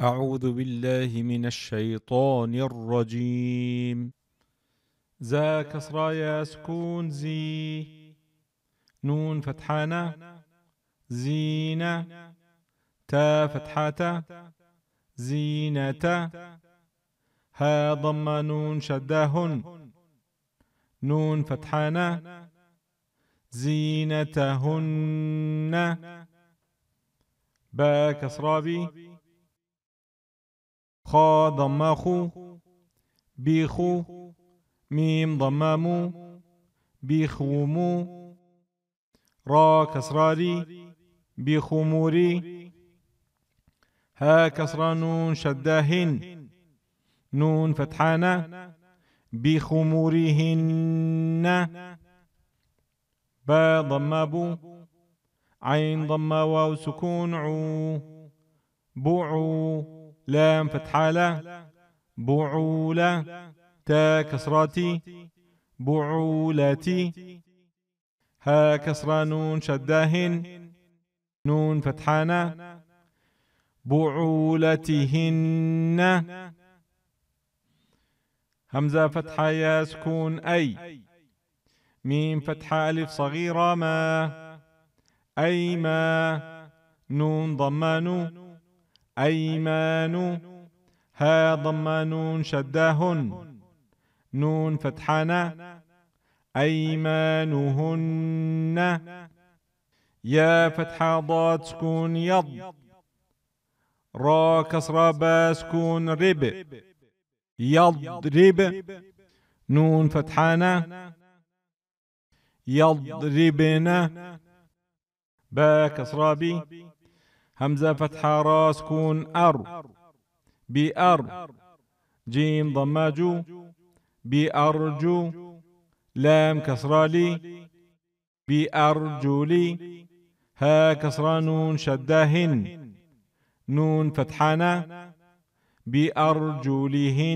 أعوذ بالله من الشيطان الرجيم. زا كسرى يا سكون زي نون فتحانة زينة تا فتحاتا زينة ها ضم نون شداهن نون فتحانة زينتهن. با كسرابي خا ضماخو بيخو ميم ضمامو بيخومو را كسراري بخموري ها كسر نون شداهن نون فتحانة بخمورهن با ضمابو عين ضم واو سكون عو بوعو لام فتحالة بعولة تا كسراتي بعولتي ها كسرى نون شداهن نون فتحانة بعولتهن. همزة فتحة يا سكون أي ميم فتحة ألف صغيرة ما أي ما نون ضمان أيمان ها ضمان شداهن نون فتحانة أيمانهن. يا فتحة ضاد سكون يض. را كسرة با سكون رب. يضرب نون فتحانة يضربن با كسرة بي. همزة فتحة را سكون أر. بأر جيم ضماجو بأرجو لام كسرالي بأرجلي ها كسرى نون شداهن نون فتحانا بأرجلهن